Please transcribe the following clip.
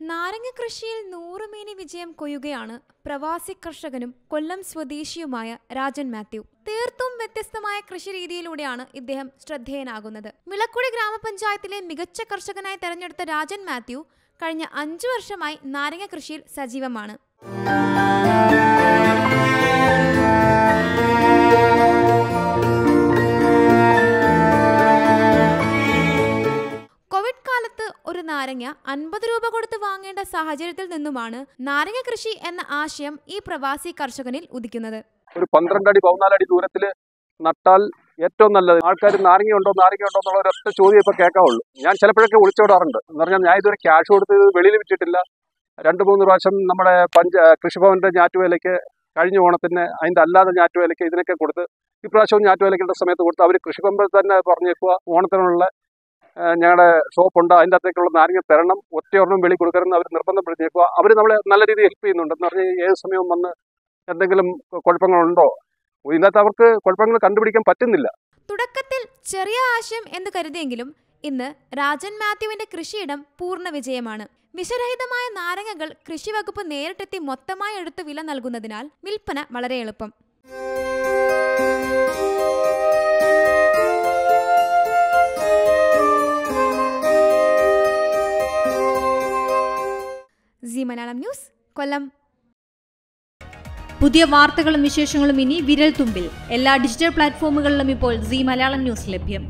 നാരങ്ങ കൃഷിയിൽ നൂറുമേനി വിജയം കൊയ്യുകയാണ് പ്രവാസി കർഷകനും കൊല്ലം സ്വദേശിയുമായ രാജൻ മാത്യു. തീർത്തും വ്യത്യസ്തമായ കൃഷി രീതിയിലൂടെയാണ് ഇദ്ദേഹം ശ്രദ്ധേയനാകുന്നത്. വിളക്കുടി ഗ്രാമപഞ്ചായത്തിലെ മികച്ച കർഷകനായി തെരഞ്ഞെടുത്ത രാജൻ മാത്യു കഴിഞ്ഞ അഞ്ചു വർഷമായി നാരങ്ങ കൃഷിയിൽ സജീവമാണ്. കാലത്ത് ഒരു നാരങ്ങ അൻപത് രൂപ കൊടുത്ത് വാങ്ങേണ്ട സാഹചര്യത്തിൽ നിന്നുമാണ് നാരങ്ങ കൃഷി എന്ന ആശയം ഈ പ്രവാസി കർഷകനിൽ ഉദിക്കുന്നത്. ഒരു പന്ത്രണ്ടടി പതിനാലടി ദൂരത്തിൽ നട്ടാൽ ഏറ്റവും നല്ലത്. ആൾക്കാർ നാരങ്ങ ഉണ്ടോ നാരങ്ങ ഉണ്ടോ എന്നുള്ള ഒരൊറ്റ ചോദ്യം ഇപ്പൊ കേൾക്കാവുള്ളൂ. ഞാൻ ചിലപ്പോഴൊക്കെ വിളിച്ചോടാറുണ്ട്. എന്ന് പറഞ്ഞാൽ ഞാൻ ഇതുവരെ ക്യാഷ് കൊടുത്ത് വെളിയിൽ വിറ്റിട്ടില്ല. രണ്ട് മൂന്ന് പ്രാവശ്യം നമ്മുടെ പഞ്ച കൃഷിഭവന്റെ ഞാറ്റുവേലയ്ക്ക് കഴിഞ്ഞ ഓണത്തിന് അതിന്റെ അല്ലാതെ ഞാറ്റുവേലയ്ക്ക് ഇതിനൊക്കെ കൊടുത്ത് ഇപ്രാവശ്യവും ഞാറ്റുവേലയ്ക്കുള്ള സമയത്ത് കൊടുത്ത് അവർ കൃഷിഭവനിൽ തന്നെ പറഞ്ഞേക്കുക ഓണത്തിനുള്ള ഞങ്ങളുടെ ഷോപ്പുണ്ട്. അതിന്റെ അകത്തേക്കുള്ള നാരങ്ങ തരണം ഒറ്റയൊരെണ്ണം വെളി കൊടുക്കരുതെന്ന് അവർ നിർബന്ധപ്പെടുത്തിയേക്കുക. അവർ നമ്മളെ നല്ല രീതിയിൽ ഹെൽപ്പ് ചെയ്യുന്നുണ്ട് എന്ന് പറഞ്ഞാൽ ഏത് സമയവും വന്ന് എന്തെങ്കിലും കുഴപ്പങ്ങളുണ്ടോ? ഇതിനകത്ത് അവർക്ക് കുഴപ്പങ്ങൾ കണ്ടുപിടിക്കാൻ പറ്റുന്നില്ല. തുടക്കത്തിൽ ചെറിയ ആശയം എന്ന് കരുതിയെങ്കിലും ഇന്ന് രാജൻ മാത്യുവിന്റെ കൃഷിയിടം പൂർണ വിജയമാണ്. വിഷരഹിതമായ നാരങ്ങകൾ കൃഷി വകുപ്പ് നേരിട്ടെത്തി മൊത്തമായി എടുത്ത് വില നൽകുന്നതിനാൽ വിൽപ്പന വളരെ എളുപ്പം. C Malayalam news Kollam. പുതിയ വാർത്തകളും വിശേഷങ്ങളും ഇനി വിരൽ തുമ്പിൽ എല്ലാ ഡിജിറ്റൽ പ്ലാറ്റ്ഫോമുകളിലും ഇപ്പോൾ സി മലയാളം ന്യൂസ് ലഭ്യം.